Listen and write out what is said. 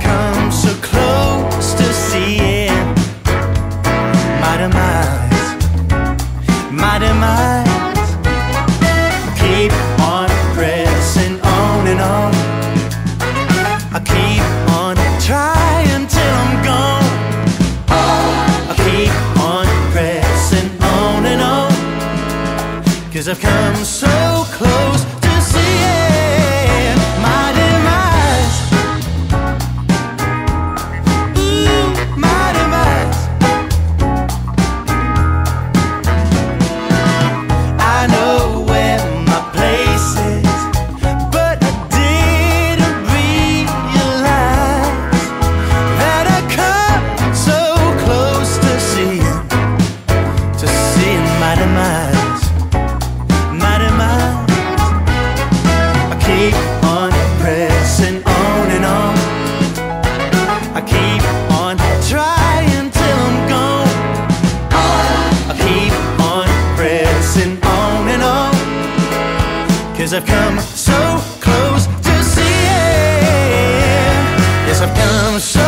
come so close to seeing my demise, my demise. Keep on pressing on and on. I keep on trying till I'm gone. I keep on pressing on and on. Cause I've come I've come so close to seeing. Yes, I've come so